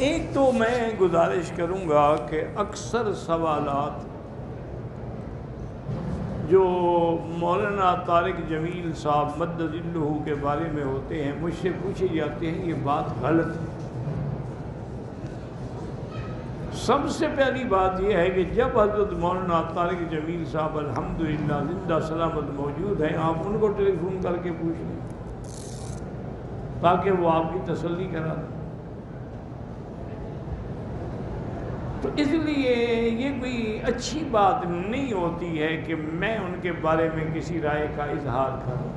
एक तो मैं गुजारिश करूँगा कि अक्सर सवालात जो मौलाना तारिक जमील साहब मद्दू के बारे में होते हैं, मुझसे पूछे जाते हैं, ये बात गलत है। सबसे पहली बात यह है कि जब हज़रत मौलाना तारिक जमील साहब अल्हम्दुलिल्लाह ज़िंदा सलामत मौजूद हैं, आप उनको टेलीफोन करके पूछ लें, ताकि वो आपकी तसल्ली करा दें। तो इसलिए ये कोई अच्छी बात नहीं होती है कि मैं उनके बारे में किसी राय का इजहार करूँ।